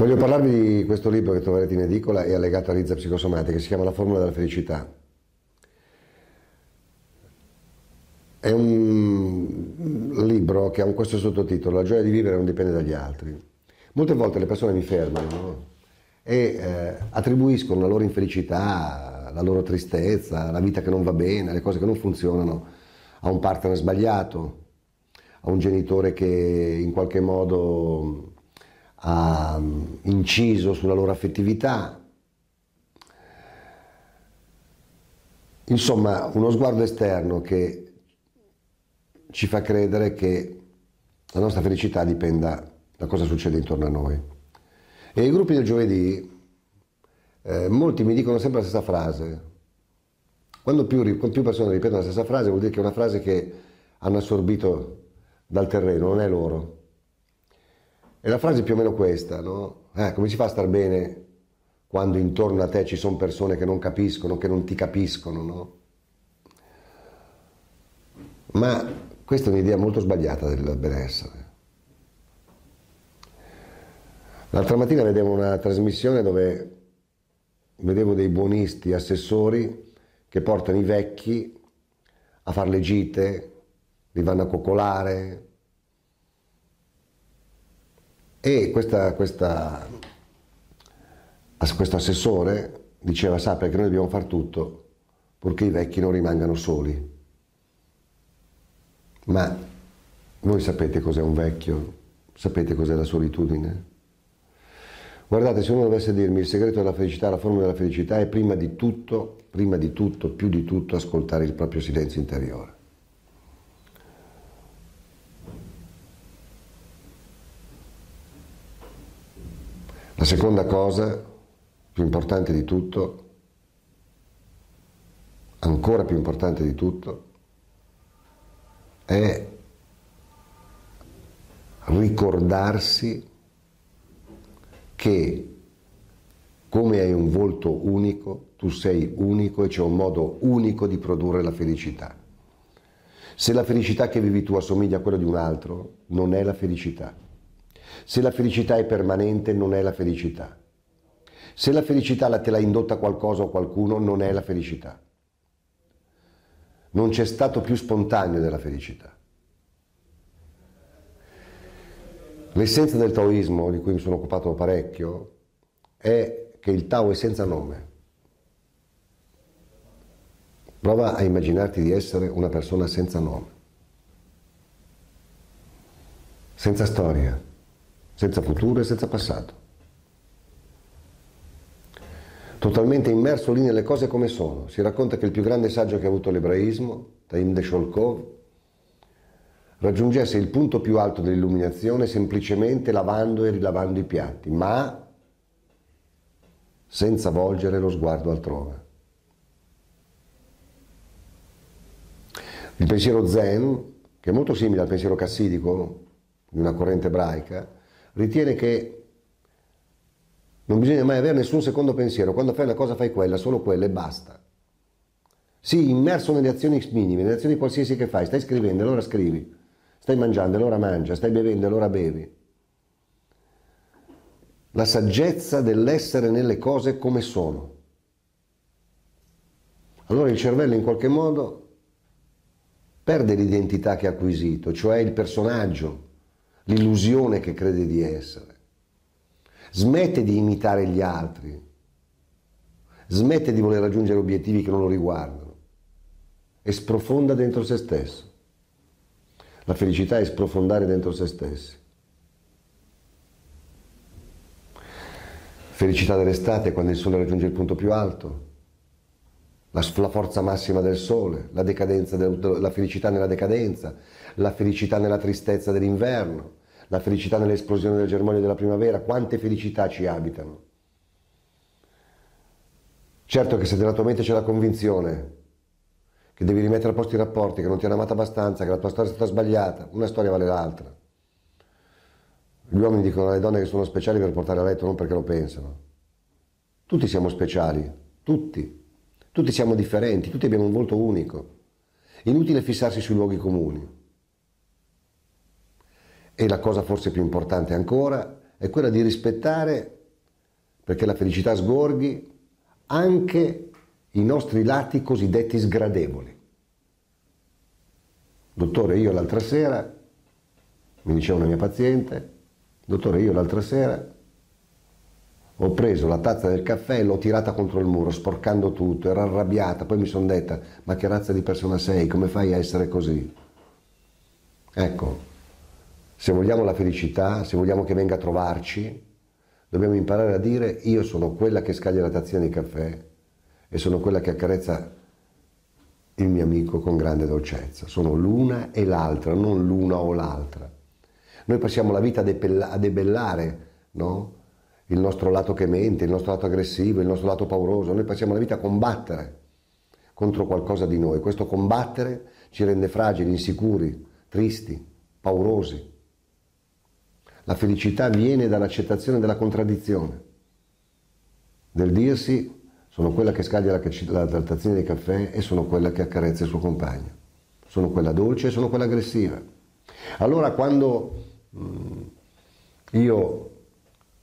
Voglio parlarvi di questo libro che troverete in edicola e allegato a Rizza Psicosomatica, che si chiama La formula della felicità. È un libro che ha questo sottotitolo, La gioia di vivere non dipende dagli altri. Molte volte le persone mi fermano no? e eh, attribuiscono la loro infelicità, la loro tristezza, la vita che non va bene, le cose che non funzionano a un partner sbagliato, a un genitore che in qualche modo ha mm, inciso sulla loro affettività. Insomma, uno sguardo esterno che ci fa credere che la nostra felicità dipenda da cosa succede intorno a noi. E ai gruppi del giovedì eh, molti mi dicono sempre la stessa frase. Quando più, più persone ripetono la stessa frase vuol dire che è una frase che hanno assorbito dal terreno, non è loro. E la frase è più o meno questa, no? Eh, come si fa a star bene quando intorno a te ci sono persone che non capiscono, che non ti capiscono, no? Ma questa è un'idea molto sbagliata del benessere. L'altra mattina vedevo una trasmissione dove vedevo dei buonisti assessori che portano i vecchi a fare le gite, li vanno a coccolare, e questa, questa, questo assessore diceva, sa perché noi dobbiamo fare tutto purché i vecchi non rimangano soli. Ma voi sapete cos'è un vecchio? Sapete cos'è la solitudine? Guardate, se uno dovesse dirmi il segreto della felicità, la formula della felicità è prima di tutto, prima di tutto, più di tutto, ascoltare il proprio silenzio interiore. La seconda cosa, più importante di tutto, ancora più importante di tutto, è ricordarsi che come hai un volto unico, tu sei unico e c'è un modo unico di produrre la felicità. Se la felicità che vivi tu assomiglia a quella di un altro, non è la felicità. Se la felicità è permanente non è la felicità. Se la felicità la te l'ha indotta qualcosa o qualcuno non è la felicità. Non c'è stato più spontaneo della felicità. L'essenza del taoismo, di cui mi sono occupato parecchio, è che il Tao è senza nome. Prova a immaginarti di essere una persona senza nome, senza storia, senza futuro e senza passato. Totalmente immerso lì nelle cose come sono. Si racconta che il più grande saggio che ha avuto l'ebraismo, Taim de Sholkov, raggiungesse il punto più alto dell'illuminazione semplicemente lavando e rilavando i piatti, ma senza volgere lo sguardo altrove. Il pensiero zen, che è molto simile al pensiero cassidico di una corrente ebraica, ritiene che non bisogna mai avere nessun secondo pensiero, quando fai una cosa fai quella, solo quella e basta. Sii immerso nelle azioni minime, nelle azioni qualsiasi che fai, stai scrivendo, allora scrivi, stai mangiando, allora mangia, stai bevendo, allora bevi. La saggezza dell'essere nelle cose come sono. Allora il cervello in qualche modo perde l'identità che ha acquisito, cioè il personaggio, l'illusione che crede di essere. Smette di imitare gli altri, smette di voler raggiungere obiettivi che non lo riguardano e sprofonda dentro se stesso. La felicità è sprofondare dentro se stessi. Felicità dell'estate quando il sole raggiunge il punto più alto, la, forza massima del sole, la, la felicità nella decadenza, la felicità nella tristezza dell'inverno, la felicità nell'esplosione del germoglio della primavera, quante felicità ci abitano. Certo che se nella tua mente c'è la convinzione che devi rimettere a posto i rapporti, che non ti hanno amato abbastanza, che la tua storia è stata sbagliata, una storia vale l'altra. Gli uomini dicono alle donne che sono speciali per portare a letto, non perché lo pensano. Tutti siamo speciali, tutti. Tutti siamo differenti, tutti abbiamo un volto unico. Inutile fissarsi sui luoghi comuni. E la cosa forse più importante ancora è quella di rispettare, perché la felicità sgorghi, anche i nostri lati cosiddetti sgradevoli. Dottore, io l'altra sera, mi diceva una mia paziente, dottore, io l'altra sera ho preso la tazza del caffè e l'ho tirata contro il muro, sporcando tutto, ero arrabbiata, poi mi sono detta, ma che razza di persona sei, come fai a essere così? Ecco, se vogliamo la felicità, se vogliamo che venga a trovarci, dobbiamo imparare a dire io sono quella che scaglia la tazzina di caffè e sono quella che accarezza il mio amico con grande dolcezza. Sono l'una e l'altra, non l'una o l'altra. Noi passiamo la vita a debellare no? il nostro lato che mente, il nostro lato aggressivo, il nostro lato pauroso. Noi passiamo la vita a combattere contro qualcosa di noi. Questo combattere ci rende fragili, insicuri, tristi, paurosi. La felicità viene dall'accettazione della contraddizione, del dirsi sono quella che scaglia la, la, tazzina di caffè e sono quella che accarezza il suo compagno, sono quella dolce e sono quella aggressiva. Allora quando mh, mm, io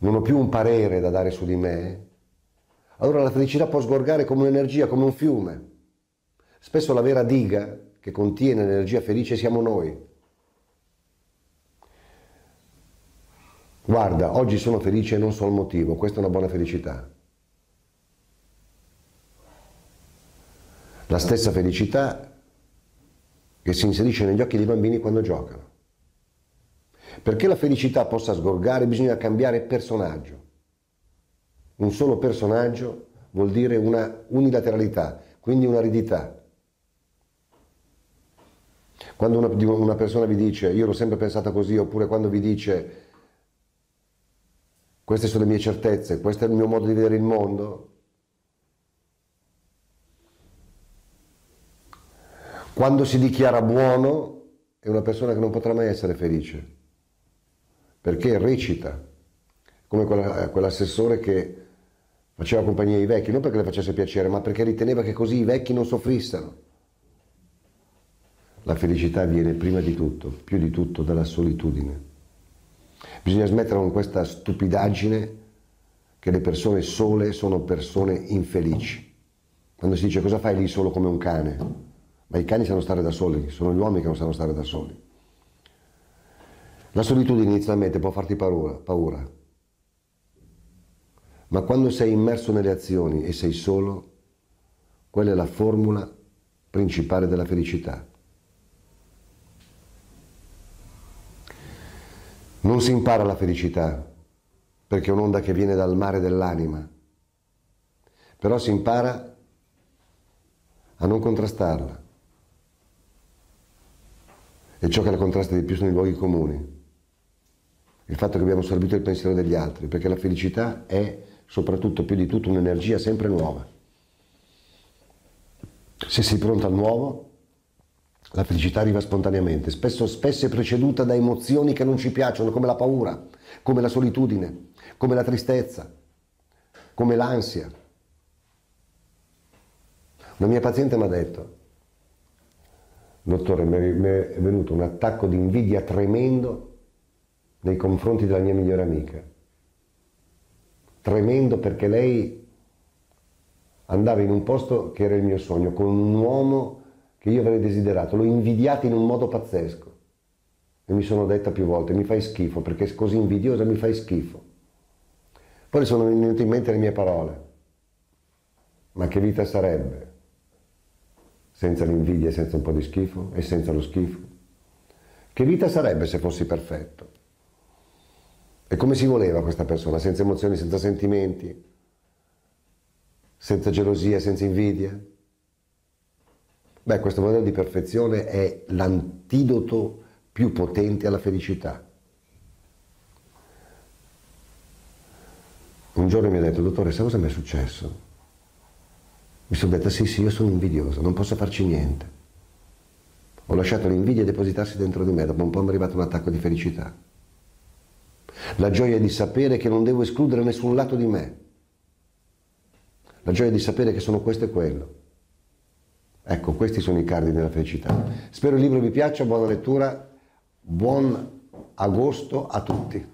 non ho più un parere da dare su di me, allora la felicità può sgorgare come un'energia, come un fiume. Spesso la vera diga che contiene l'energia felice siamo noi. Guarda, oggi sono felice e non so il motivo, questa è una buona felicità. La stessa felicità che si inserisce negli occhi dei bambini quando giocano. Perché la felicità possa sgorgare bisogna cambiare personaggio. Un solo personaggio vuol dire una unilateralità, quindi un'aridità. Quando una, una, persona vi dice io l'ho sempre pensata così, oppure quando vi dice queste sono le mie certezze, questo è il mio modo di vedere il mondo. Quando si dichiara buono è una persona che non potrà mai essere felice, perché recita, come quell'assessore che faceva compagnia ai vecchi, non perché le facesse piacere, ma perché riteneva che così i vecchi non soffrissero. La felicità viene prima di tutto, più di tutto, dalla solitudine. Bisogna smettere con questa stupidaggine che le persone sole sono persone infelici. Quando si dice cosa fai lì solo come un cane? Ma i cani sanno stare da soli, sono gli uomini che non sanno stare da soli. La solitudine inizialmente può farti paura, paura, ma quando sei immerso nelle azioni e sei solo, quella è la formula principale della felicità. Non si impara la felicità, perché è un'onda che viene dal mare dell'anima, però si impara a non contrastarla. E ciò che la contrasta di più sono i luoghi comuni. Il fatto che abbiamo assorbito il pensiero degli altri, perché la felicità è soprattutto più di tutto un'energia sempre nuova. Se sei pronto al nuovo, la felicità arriva spontaneamente, spesso, spesso è preceduta da emozioni che non ci piacciono, come la paura, come la solitudine, come la tristezza, come l'ansia. Una mia paziente mi ha detto, dottore, mi è venuto un attacco di invidia tremendo nei confronti della mia migliore amica. Tremendo perché lei andava in un posto che era il mio sogno, con un uomo che io avrei desiderato, l'ho invidiata in un modo pazzesco. E mi sono detta più volte, mi fai schifo, perché così invidiosa mi fai schifo. Poi sono venute in mente le mie parole. Ma che vita sarebbe senza l'invidia e senza un po' di schifo e senza lo schifo? Che vita sarebbe se fossi perfetto? E come si voleva questa persona? Senza emozioni, senza sentimenti, senza gelosia, senza invidia? Beh, questo modello di perfezione è l'antidoto più potente alla felicità. Un giorno mi ha detto, dottore, sai cosa mi è successo? Mi sono detto, sì, sì, io sono invidioso, non posso farci niente. Ho lasciato l'invidia depositarsi dentro di me, dopo un po' mi è arrivato un attacco di felicità. La gioia di sapere che non devo escludere nessun lato di me. La gioia di sapere che sono questo e quello. Ecco, questi sono i cardini della felicità. Spero il libro vi piaccia, buona lettura, buon agosto a tutti.